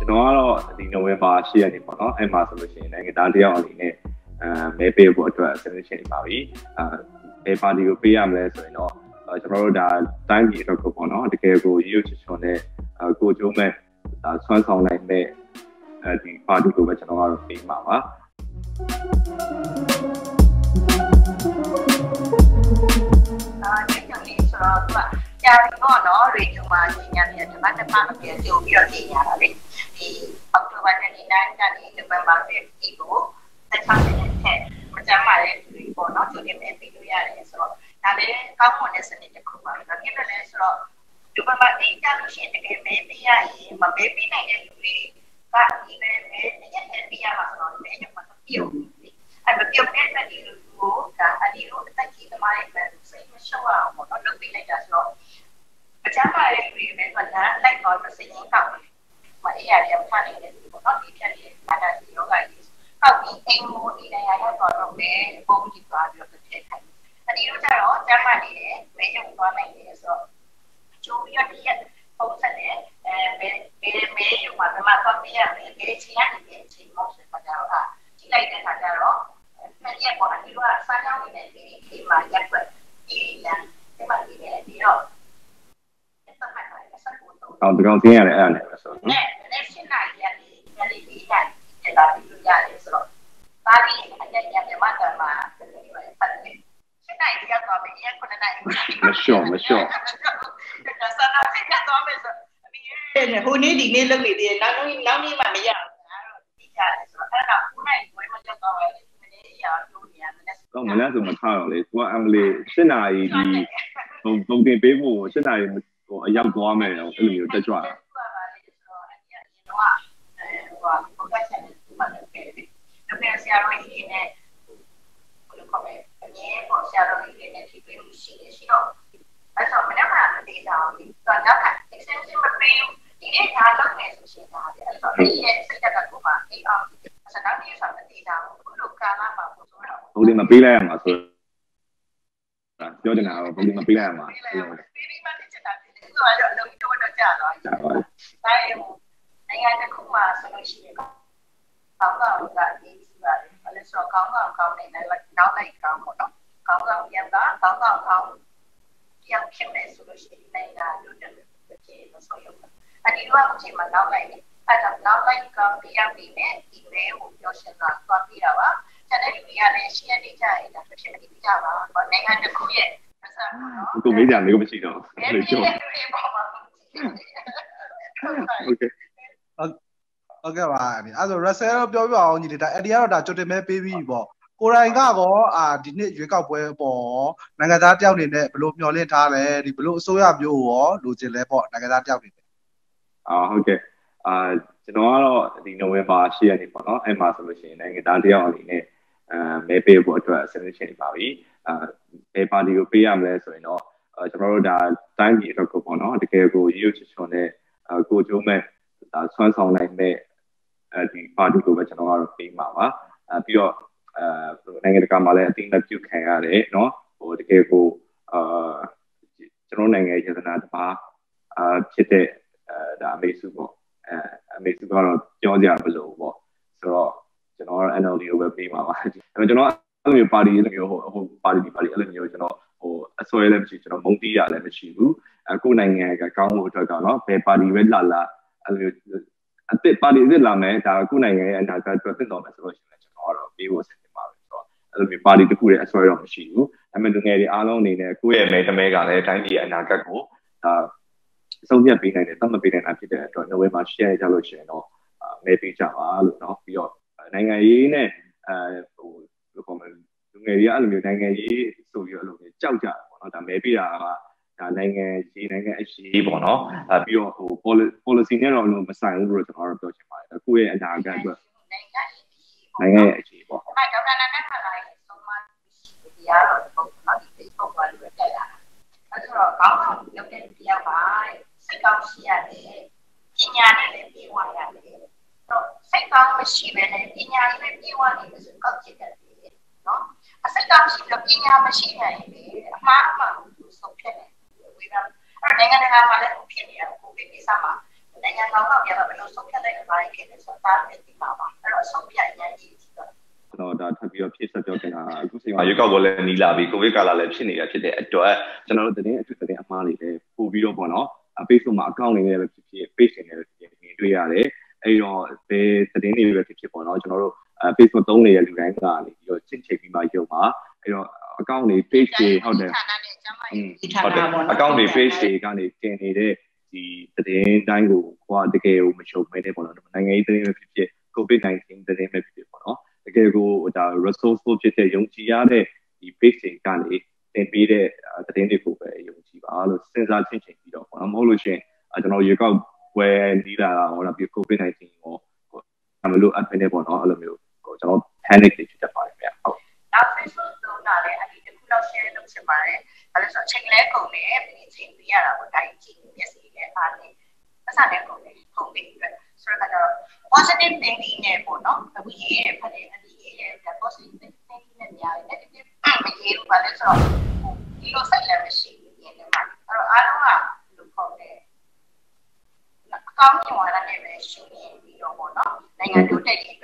ကျွန်တော်ကတော့ဒီနိုဝင်ဘာ10ရက်နေ့ပေါ့နော်အဲ့မှာဆိုလို့ရှိရင်နိုင်ငံသားတယောက်အနေနဲ့အဲမဲပေးဖို့အတွက်ဆင်နွှဲချိန်ပါပြီအဲဘယ်ပါတီကိုပေးရမလဲဆိုရင်တော့ကျွန်တော်တို့ဒါတိုင်းပြည်အတွက်ကိုပေါ့နော်တကယ်ကိုရုပ်ချွချွန်နဲ့ကိုကျိုးမဲ့ဒါဆွမ်းဆောင်နိုင်မဲ့အဲဒီပါတီကိုပဲကျွန်တော်ကတော့ပေးမှာပါအာဒီကြောင့်လေးဆိုတော့သူကကြာပြီပေါ့နော်ရေဒီယိုမှာညညာနေတပတ်တစ်ပတ်အပြင်ကြိုပြီးတော့ညညာတာလေ ဒီအောက်တိုဘာ29ကနေနိုဝင်ဘာ10ဒီကိုသက်ချတဲ့ထက်မကြမ်းပါတဲ့ဒီပေါ့နော်ကြိုတင်မဲ့ပြီးလို့ရတယ်ဆိုတော့ဒါလည်းကောင်းမွန်တဲ့စနစ်တစ်ခုပါပဲဒါဖြစ်တယ်ဆိုတော့ဒီမှာဒီကြလို့ရှိရင်တကယ်မဲပေးရရင်မမဲပေးနိုင်တဲ့လူတွေကဒီမဲမဲတစ်ရက်နဲ့ပေးရမှာဆိုတော့မဲညမှာပြုတ်အဲ့မပြုတ်တဲ့ဒီလူကိုဒါအဒီလိုအသက်ကြီးသမားတွေပဲစိတ်မရှော့အောင်ပေါ့နော်လုပ်ပေးလိုက်တာဆိုတော့အချမ်းပါတဲ့လူတွေပဲဆိုတော့လိုက်တော့စိတ်ရင်းကောက် မအေးရတယ်မှတ်နေတယ်ပေါ့နော်ဒီဖြတ်လေးဒါကဒီယောဂကြီးကောက်ပြီးအိမ်မိုးဒီနေရာရောက်တော့တော့ပဲပုံကြည့်သွားပြီးတော့ဖြစ်ခိုင်းအဒီလိုကြတော့ကျမ်းမာနေတယ်မဲရုံသွားနိုင်တယ်ဆိုတော့ကျိုးပြီးတော့ဒီရက်ပုံစံနဲ့အဲမဲမဲမဲရုံမှာဒီမှာတော့ပြရမယ်ဒီချင်းရနေတဲ့အချိန်မျိုးဆိုတော့အာကြည့်လိုက်တဲ့အခါကျတော့မရက်ပေါ်အဒီလိုကစားကြောင်းနေတဲ့ဒီဒီမှာရက်ွက်ဒီလမ်းဒီမှာဒီလေပြီးတော့အောင်ဒီကောင်သိရတယ်အဲ့ဒါနဲ့ပဲဆိုတော့နဲ့နဲ့ရှင်းနိုင်ရတယ်ညနေလေး ညနေလာပြီးလို့ရတယ်ဆိုတော့ဒါပြီးအညညမြန်မာကမှာပတ်တယ်ရှင်းနိုင်ရတော့ပဲရက်ခုနှစ်နိုင်မလျှော့မလျှော့ဒါစနာဖိတ်တော့မယ်ဆိုအမေဟိုနေ့ဒီနေ့လုပ်နေသေးတယ်နောက်နေ့နောက်နေ့မှမရဘူးငါတော့ဒီကြတယ်ဆိုတော့အဲ့ဒါခုနိုင်ဝယ်မလုပ်တော့ဘူးမနေ့ရလို့နေရမယ်တော့မနေ့ဆိုမထားတော့လေသူကအင်္ဂလိပ်၈နာရီဒီဟိုပုံတင်ပေးဖို့၈နာရီဟိုအရောက်သွားမယ်တော့အဲ့လိုမျိုးတက်ကြွတာ ဆရာတော်ကြီးနဲ့ဘယ်လိုခေါ်မလဲအမြဲပေါ့ဆရာတော်ကြီးနဲ့ဖြစ်ပြီးလို့ရှိရရှိတော့အဲ့တော့မနေ့ကဒေတာကိုတော့နောက်က extension မပေးဒီနေ့ဒါလုပ်နေဆိုရှင်တာအဲ့တော့ဒီရဲ့စိတ်ဓာတ်ကကိုမှအေးအောင်ဆန္ဒပြဆောင်တဲ့ဒေတာကိုဘယ်လိုကာလမှာပို့ဆိုတော့ဘုံဒီမပေးလိုက်ရမှာဆိုပြောချင်တာကဘုံဒီမပေးလိုက်ရမှာပေးပြီးမှဖြစ်တာဒီလိုတော့အလုံးတော့တော့ကြာတော့ကြာပါဒါရေနိုင်ငံတစ်ခုမှာဆိုလို့ရှိရင် ကောင်းကောင်းကဒီပါတယ်။အဲ့ဒါဆိုကောင်းကောင်းကောင်းနေတယ်နောက်လိုက်ကောင်းပေါ့နော်။ကောင်းကောင်းပြန်ကကောင်းကောင်းကောင်းပြန်ဖြစ်မယ်ဆိုလို့ရှိရင်လည်းဒါလို့တယ်ဖြစ်လို့ဆိုရုံ။အဲ့ဒီတော့အချိန်မှာနောက်လိုက်တယ်။အဲ့ဒါနောက်လိုက်ကောင်းပြန်ပြီးမယ်ဒီမဲကိုပြောရှင်းတာသွားပြတာပါ။ကျန်တဲ့လူတွေကလည်းရှင်းနေကြရင်ဒါဖြစ်နေကြပါ။နိုင်ငံတစ်ခုရဲ့အစားပေါ့နော်။ကိုမေးကြမျိုးမရှိတော့ဘူး။အဲ့ဒီလိုပေါ့ပါ။ Okay ဟုတ်ကဲ့ပါအဲ့ဒါဆို Russell ပြောပြအောင်ညီလေးဒါအဲ့ဒီကတော့ဒါကြိုတင်မဲပေးပြီးပေါ့ကိုရိုင်ကကောအာဒီနှစ်ရွေးကောက်ပွဲပေါ့နိုင်ငံသားတယောက်အနေနဲ့ဘယ်လိုမျှော်လင့်ထားလဲဒီဘယ်လိုအစိုးရမျိုးရောလိုချင်လဲပေါ့နိုင်ငံသားတယောက်အနေနဲ့အာဟုတ်ကဲ့အာကျွန်တော်ကတော့ဒီနိုဝင်ဘာ10ရက်နေ့ပေါ့နော်အဲ့မှာဆိုလို့ရှိရင်နိုင်ငံသားတယောက်အနေနဲ့အဲမဲပေးဖို့အတွက်ဆင်နွှဲချိန်ပါပြီအာဘယ်ပါတီကိုပေးရမလဲဆိုရင်တော့ကျွန်တော်တို့ဒါတိုင်းပြည်အတွက်ကိုပေါ့နော်တကယ်ကိုရုပ်ချွချွန်နဲ့ကိုကျိုးမဲ့ဒါဆွမ်းဆောင်နိုင်မဲ့ အဲဒီပါတီကိုပဲကျွန်တော်ကတော့ပေးမှာပါအဲပြီးတော့အဲနိုင်ငံတကာမှာလည်းအသိအမှတ်ပြုခံရတယ်เนาะဟိုတကယ်ကိုအာကျွန်တော်နိုင်ငံရဲ့ယတနာတစ်ပါးအာဖြစ်တဲ့အဲဒါအမေစုပေါ့အဲအမေစုကတော့ပြောကြရမလို့ပေါ့ဆိုတော့ကျွန်တော်ကတော့ NLD ကိုပဲပေးမှာပါအဲကျွန်တော်အဲ့လိုပါတီအဲ့လိုမျိုးဟိုဟိုပါတီပါတီအဲ့လိုမျိုးကျွန်တော်ဟိုအစွဲလည်းမရှိကျွန်တော်မုံတီးရလည်းမရှိဘူးအခုနိုင်ငံကကောင်းမှုအတွက်ကတော့ဘယ်ပါတီပဲလာလာအဲ့လိုမျိုး အစ်စ်ပါတီအစ်စ်လာမယ်ဒါခုနိုင်ငံရဲ့အနာဂတ်အတွက်သင့်တော်မယ်ဆိုလို့ရှိရင်ကျွန်တော်ကတော့ပေးဖို့ဆင်တင်ပါပဲဆိုတော့အဲ့လိုမျိုးပါတီတစ်ခုရဲ့အစွဲတော့မရှိဘူးဒါပေမဲ့လူငယ်တွေအားလုံးအနေနဲ့ကိုယ့်ရဲ့မဲတမဲကလည်းတိုင်းပြည်ရဲ့အနာဂတ်ကိုဒါဆုံးဖြတ်ပေးနိုင်တယ်သတ်မှတ်ပေးနိုင်တာဖြစ်တဲ့အတွက်နိုဝင်ဘာ10ရက်ကြလို့ရှိရင်တော့မဲပေးကြပါလို့เนาะပြီးတော့နိုင်ငံရေးနဲ့အဲဟိုဘယ်လိုခေါ်မလဲလူငယ်တွေကအဲ့လိုမျိုးနိုင်ငံရေးဆိုပြီးတော့အဲ့လိုမျိုးကြောက်ကြတာပေါ့เนาะဒါမဲပေးတာက ဒါနိုင်ငံရေးနိုင်ငံအရေးပေါ့နော်အဲပြီးတော့ဟို policy နဲ့တော့လုံးမဆိုင်ဘူးလို့ကျွန်တော်တို့ပြောချင်ပါတယ်ကိုယ့်ရဲ့အနာဂတ်အတွက်နိုင်ငံရဲ့အရေးပေါ့အဲဒေါက်တာနာနဲ့ခါလိုက်ဆုံးမဒီရတော့ပုံနော်ဒီ Facebook မှာလို့တက်လာအဲဆိုတော့ကောင်းအောင်လုပ်တဲ့တယောက်ပါစိတ်ကောင်းရှိရတယ်ပညာနဲ့လည်းပြေဝရတယ်တော့စိတ်ကောင်းမရှိဘဲနဲ့ပညာရေးနဲ့ပြေဝနေလို့ဆိုကောက်ချစ်တယ်နော်အစိတ်ကောင်းရှိလို့ပညာမရှိနိုင်ရင်အမှားအမှန်ကိုဆုံးဖြတ်တယ် ဝေးတာအဲ့နိုင်ငံတကာမှာလည်းဖြစ်နေတာကိုဗစ်ကိစ္စမှာနိုင်ငံတော်ကပြန်တော့ဘယ်လိုဆုံးဖြတ်လိုက်ပါလဲခဲ့လဲဆိုတာဒါလည်းသိပါပါအဲ့တော့ဆုံးဖြတ်ရန်ကြီးဆိုတော့ကျွန်တော်ဒါထပ်ပြီးတော့ဖြည့်ဆက်ပြောချင်တာအခုချိန်မှာရွေးကောက်ပွဲလည်းနီးလာပြီကိုဗစ်ကာလလည်းဖြစ်နေတာဖြစ်တဲ့အတွက်ကျွန်တော်တို့သတင်းအထူးသတင်းအမှားတွေလည်းပို့ပြီးတော့ပေါ့နော် Facebook မှာ account တွေနဲ့ပဲဖြစ်ဖြစ် page တွေနဲ့ပဲဖြစ်ဖြစ်မြင်တွေ့ရတယ်အဲ့တော့ဒီသတင်းတွေပဲဖြစ်ဖြစ်ပေါ့နော်ကျွန်တော်တို့ Facebook သုံးနေတဲ့လူတိုင်းကနေပြီးတော့ချင့်ချိန်ပြီးမှရုံပါအဲ့တော့ account တွေ page တွေဟုတ်တယ် ဟုတ်တယ် account တွေ page တွေကနေတင်နေတဲ့ဒီသတင်းတိုင်းကိုကိုကတကယ်ကိုမချုပ်မဲနဲ့ပေါ့နော်နိုင်ငံရေးသတင်းပဲဖြစ်ဖြစ် COVID-19 သတင်းပဲဖြစ်ဖြစ်ပေါ့နော်တကယ်ကိုဒါ resourceful ဖြစ်တဲ့ယုံကြည်ရတဲ့ဒီ page တွေကနေတင်ပေးတဲ့သတင်းတွေကိုပဲယုံကြည်ပါလို့စဉ်းစားချင်းချင်းပြီးတော့ပေါ့နော်မဟုတ်လို့ရှိရင်ကျွန်တော်ရေကောက်ပွဲနီးလာတာဟောတာပြီး COVID-19 ကိုအမလို့အပ်နေပေါ့နော်အဲ့လိုမျိုးကိုကျွန်တော် panic တွေဖြစ်တတ်ပါတယ်ဗျဟုတ်နောက် Facebook သုံးတာလည်းအဲ့ဒီတစ်ခုတော့ share လုပ်ချင်ပါတယ်အဲ့လိုဆိုအချိန်လဲကုန်တယ်ပြီးအချိန်ပေးရတာပေါ့တိုင်းကြည့်မျက်စိနဲ့အားနဲ့ အစနဲ့ကုန်တယ်ကုန်ပြီအတွက်ဆိုတော့ positive thinking နဲ့ပေါ့နော်အခုရေးရဖတ်တယ်အဲ့ဒီရေးရ positive thinking နဲ့များတယ် negative မရေးဘူးပါလဲဆိုတော့ဒီလိုစိတ်လည်းမရှိဘူးဒီနေ့မှာအဲ့တော့အားလုံးကလူခေါ်တယ်အကောင်းမြင်ဝါဒနဲ့ပဲရှင်းနေပြီးတော့ပေါ့နော်နိုင်ငံတိုးတက်ရေး